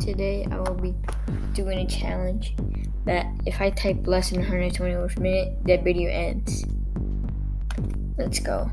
today I will be doing a challenge that if I type less than 120 words per minute, that video ends. Let's go.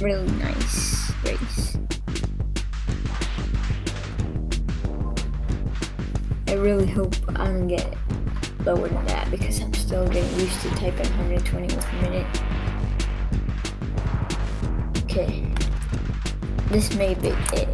Really nice race. I really hope I don't get lower than that because I'm still getting used to typing 120 words per minute. Okay. This may be it.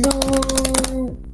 No.